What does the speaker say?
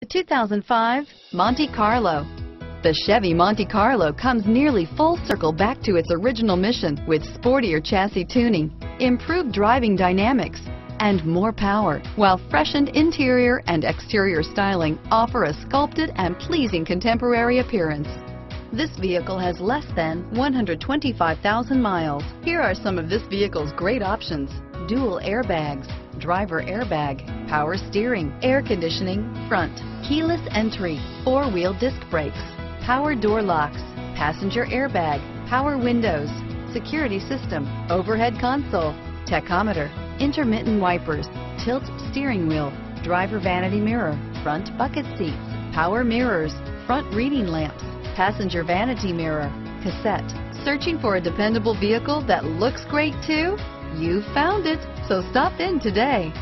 The 2005 Monte Carlo. The Chevy Monte Carlo comes nearly full circle back to its original mission with sportier chassis tuning, improved driving dynamics, and more power, while freshened interior and exterior styling offer a sculpted and pleasing contemporary appearance. This vehicle has less than 125,000 miles. Here are some of this vehicle's great options. Dual airbags, driver airbag, power steering, air conditioning, front, keyless entry, four-wheel disc brakes, power door locks, passenger airbag, power windows, security system, overhead console, tachometer, intermittent wipers, tilt steering wheel, driver vanity mirror, front bucket seats, power mirrors, front reading lamps, passenger vanity mirror, cassette. Searching for a dependable vehicle that looks great too? You found it, so stop in today.